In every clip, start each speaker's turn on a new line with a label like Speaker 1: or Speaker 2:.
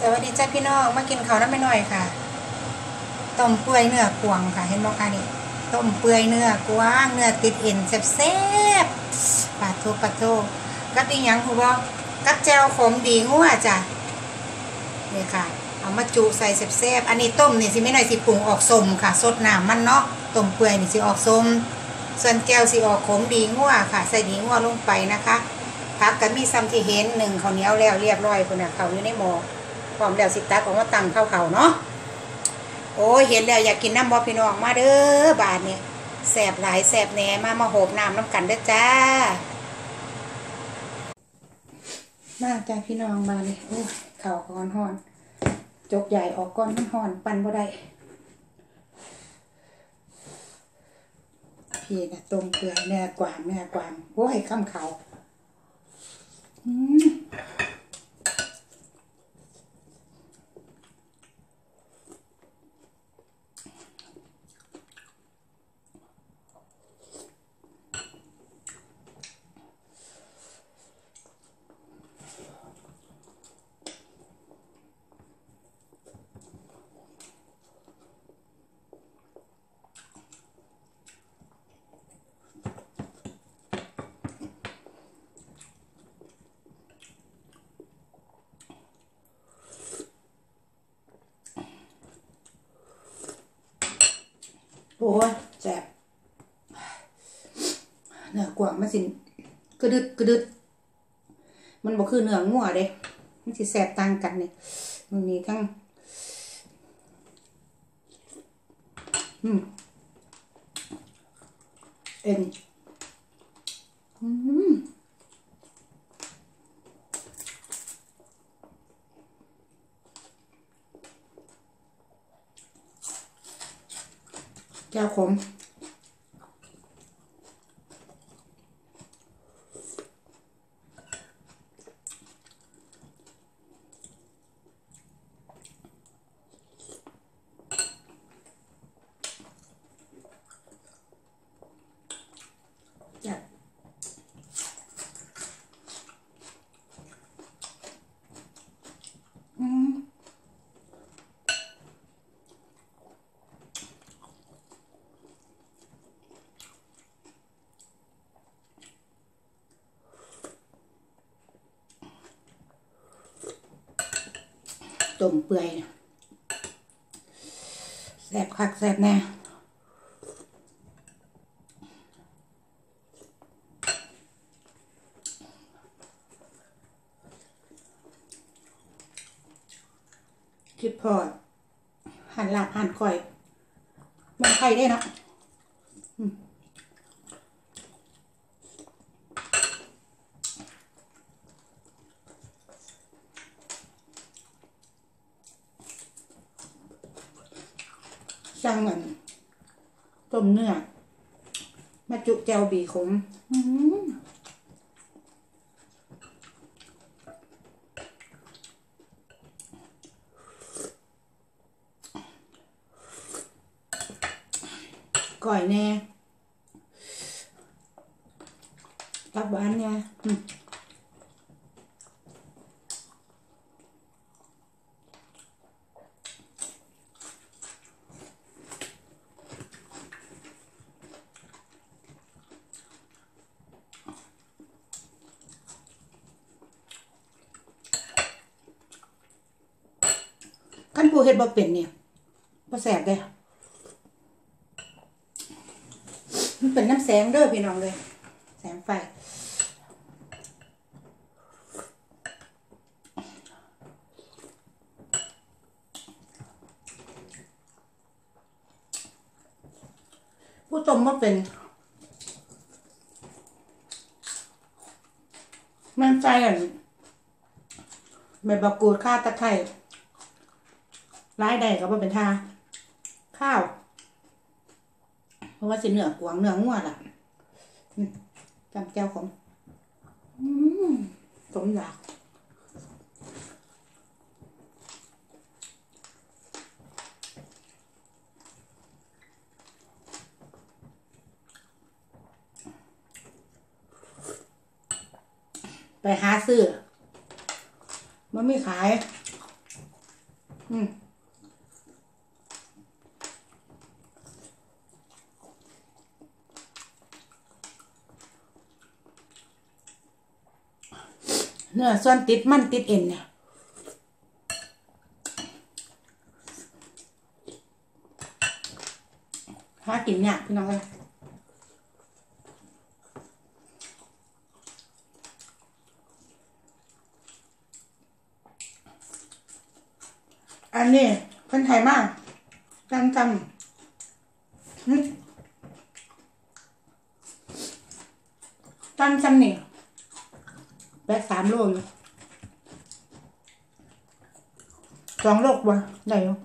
Speaker 1: สวัสดีจ้าพี่น้องมากินข้าวน้ำไม่หน่อยค่ะ ต้มเปื่อยเนื้อกวางค่ะ เห็นบ่คะนี่ต้มเปื่อยเนื้อกวางเนื้อติดเอ็นแซ่บๆปลาทูปลาทูกับอีหยังคูบ่กับแจวขมดีงัวจ้ะนี่ค่ะ เอามาจุใส่แซ่บๆอันนี้ต้มนี่สิไม่หน่อยสิปรุงออกส้มค่ะสดน้ำมันเนาะต้มเปื่อยนี่สิออกส้มส่วนแก้วสิออกขมดีงัวค่ะ ใส่ดีงัวลงไปนะคะพักกับมีซ้ำที่เห็นหนึ่งข้าวเหนียวแล้วเรียบร้อยคุณน่ะเขาอยู่ในหม้อ พร้อมแล้วสิตักออกมาตั้งข้าเขาเนาะโอ้เห็นแล้วอยากกินน้ำบอพี่น้องมาเด้อบาทเนี่ยแสบหลายแสบแหน่มามาโหบน้ำน้ำกันเด้อจ้า มาจ้าพี่น้องมาเลยโอ้เข่าก้อนห่อน จกใหญ่ออกก้อนมันห่อน ปั่นบ่ได้พี่นะต้มเกลือเนื้อกวางเนื้อกวางโอ้ยข้ามเขาอืม อ้ยแสบเนื้อกวางมันสิกระดึดกระดึดมันบอกคือเนื้องัวเด้มันสิแสบต่างกันเนี่ยมันมีทั้ง อืมเอ็นอืม แก้ ต้มเปื่อยแซ่บคักแซ่บแน่คิดพอหั่นลังหันก่อยมันไข่ได้เนาะ สั่งเงินต้มเนื้อมาจุแจวบีขมหือก่อยแน่ตับหวานเนี่ย เป็นเนี่ยบ่แสบเด้มันเป็นน้ำแสงเด้อพี่น้องเลย แสงไฟผู้ชมว่าเป็น มันใจอะใบบักกูดข้าตะไคร้ ร้ายใดก็บ่เป็นท่าข้าว เพราะว่าสิเหนือกวางเหนืองัวล่ะจำแก้วของอืมสมอยากไปหาซื้อ มันไม่ขาย อืม เนื้อส่วนติดมันติดเอ็นเนี่ยหากินเนี่ยากพี่น้องเลยอันนี้คนไทยมากจำจำหึจำจำนี่แบก สามโลอยู่สองโลกว่าได้อยู่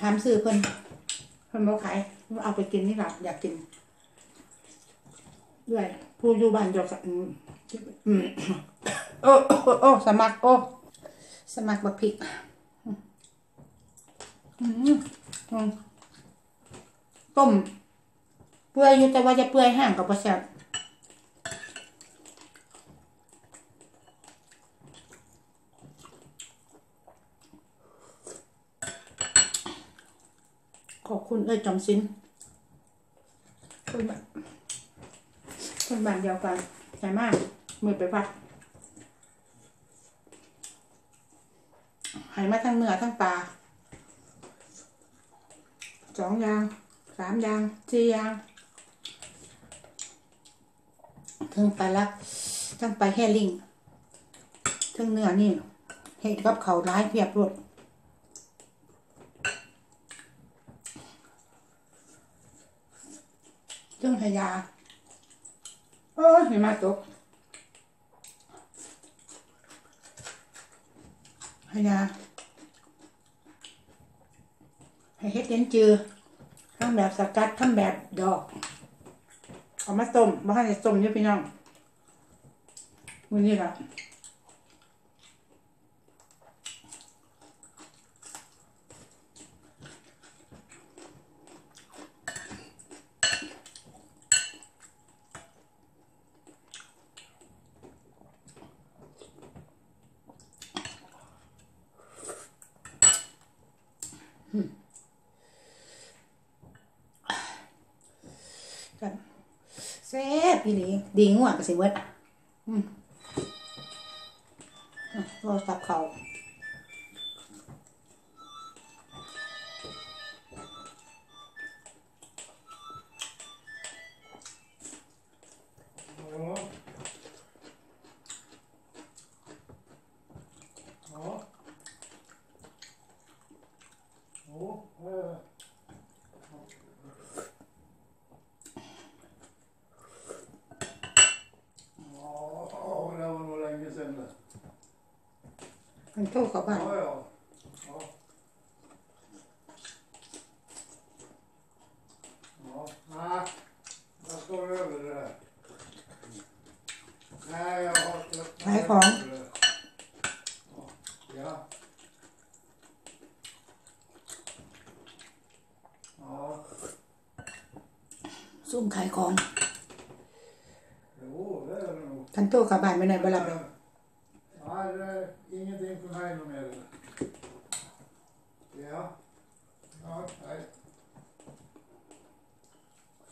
Speaker 1: ถามซื้อเพิ่นเพิ่นบอกขายเอาไปกินนี่หละอยากกินด้วยผู้อยู่บ้านจอกสะอืมอืมโอ้โอ้สมัครโอ้สมัครบักพริก ต้ม เปื่อยอยู่แต่ว่าจะเปื่อยห่างกับประแซ่บขอบคุณเอ้ยจอมสินคนบ้านคนบ้านเดียวกันใช่มากมือไปวัดใหายมาทั้งเนื้อทั้งปลา สองย่างสามย่างสี่ย่างทั้งปลาลักทั้งปลาแห้ลิงทั้งเนื้อนี่เห็ดกับเขาร้ายเพียบรวดเครื่องทยาโอ้ยหิมะตกทยา ให้เฮ็ดเลี้นจือทั้งแบบสกัดทั้งแบบดอก เอามาต้มมาให้ต้มเยอะพี่น้องมือนี้ละกัน แซ่บอีหลีดีงัวกับสิเวิร์ดอืมอะรอสับเขา โทรเขาบ้าน
Speaker 2: ขา
Speaker 1: ยข
Speaker 2: อง
Speaker 1: ซุ่มขายของทันโตกลับบ้านไปไหนบลับเลยก
Speaker 2: Nej, det är ingenting för mig något mer. Ja. Ja, nej.
Speaker 1: เศร้าเลย
Speaker 2: Ja, Bingolotto.
Speaker 1: อืม
Speaker 2: Ja, säg något.
Speaker 1: ฮะเสนอหนู
Speaker 2: Va?
Speaker 1: เสนอ
Speaker 2: Nej.
Speaker 1: อ๋อคอมม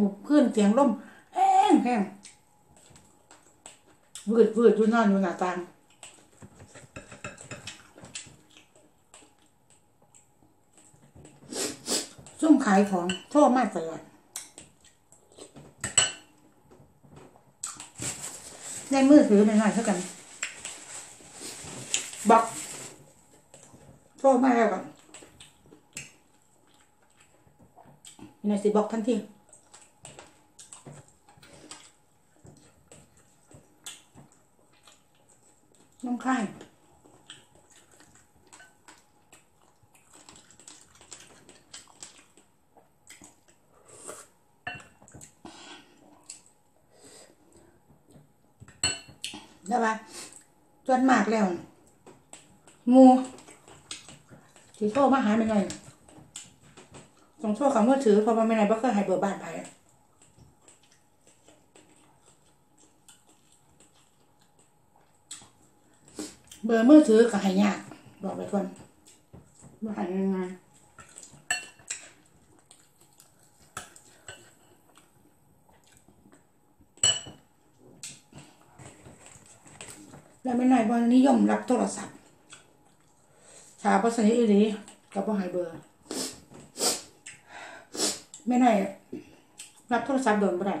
Speaker 1: หมู่ขึ้นเสียงลมแห้งแห้งวืดวืดอยู่นอนอยู่หน้าต่างซุ่มขายของโทษมากตลอดในมือถือหน่อยๆเท่ากันบอกโทรมาแล้วก่อนมีนายสิบอกทันทีน้ำข้าง แล้วว่าจวนมากแล้วหมูที่โทรมาหาไม่หน่อยต้องโทรกับมือถือเพราะว่าไม่หน่อยบ่เคยให้เบอร์บ้านไปเบอร์มือถือก็ให้ยากบอกไปก่อนว่าให้ยังไง แล้วไม่หน่อยบ่นิยมรับโทรศัพท์ชาเพราะสนิทอีหลีกับพ่อหายเบอร์ไม่ได้รับโทรศัพท์โดนบ่ได้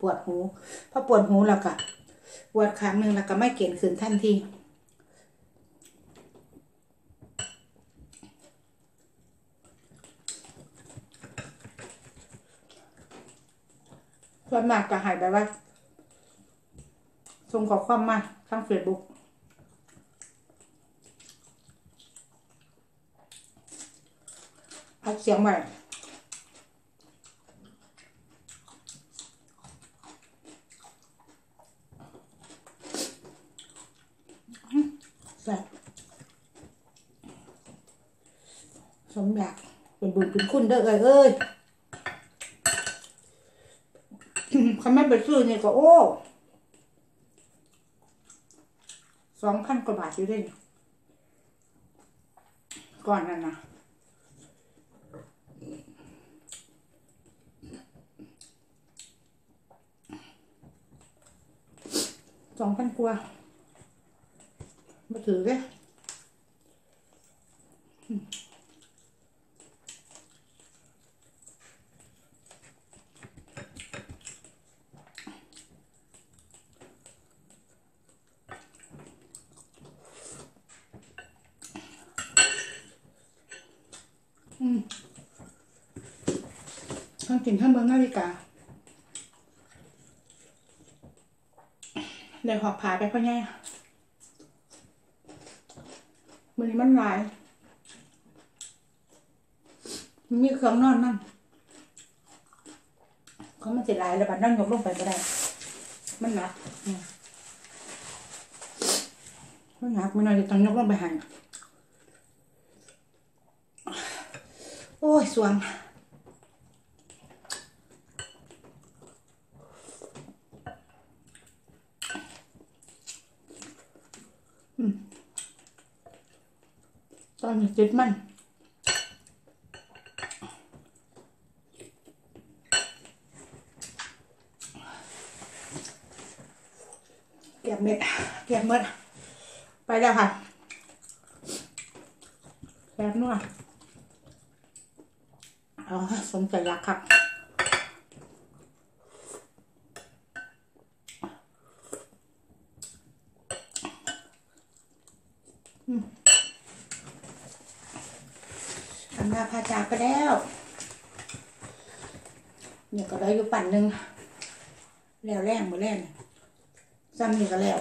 Speaker 1: ปวดหูพอปวดหูแล้วก็ปวดครั้งหนึ่งแล้วก็ไม่เก่งขึ้นทันทีส่วนมากก็หายไปว่า ส่งขอความมาทางเฟซบุ๊กเอาเสียงไว้แซ่บสมอยากเป็นบุญเป็นคุณเด้อเอ้ยเอ้ยเขาไม่ไปซื้อเนี่ยก็โอ้ส องพันกว่าบาทอยู่เด้นี่ก่อนนั่นนะสองพันกว่ามาถือเลย อืมทั้งกินทั้งเบิ้งนาฬิกาเดี๋ยวหอบผายไปพ่อแง่มือนี้มันหลาย มีเครื่องนอนนั่นเขามันจะหลายแล้วบัดนั่งยกลงไปก็ได้ มันหนักมมันหนักไม่น้อยจะต้องยกลงไปหันโอ้ยสวงตอนนี้ติดมันเก็บเม็ดเก็บเม็ดไปแล้วค่ะแบบนัว เอาสมใจรักครับทำหน้าพาจากไปแล้วเนี่ยก็ได้อยู่ปั่นหนึ่งแล้วแรงมาแรงซ้ำนี่ก็แล้ว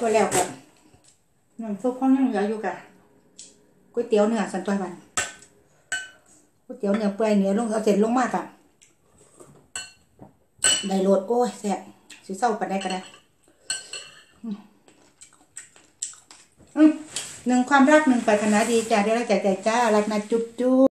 Speaker 1: ก็แล้วกันน้ำซุปเขายังเหลืออยู่กะก๋วยเตี๋ยวเนื้อสันตัวมัน ก๋วยเตี๋ยวเนื้อเปื่อยเนื้อลงเอาเสร็จลงมากะได้โหลดโอ้ยแซ่บสิเศร้าปันได้กันนะหนึ่งความรักหนึ่งปรารถนาดีจ้าได้รักใจใจจ้ารักนะจุ๊บจุ๊บ